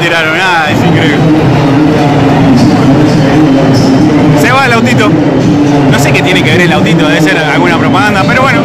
tiraron nada, es increíble. Se va el autito. No sé qué tiene que ver el autito, debe ser alguna propaganda, pero bueno.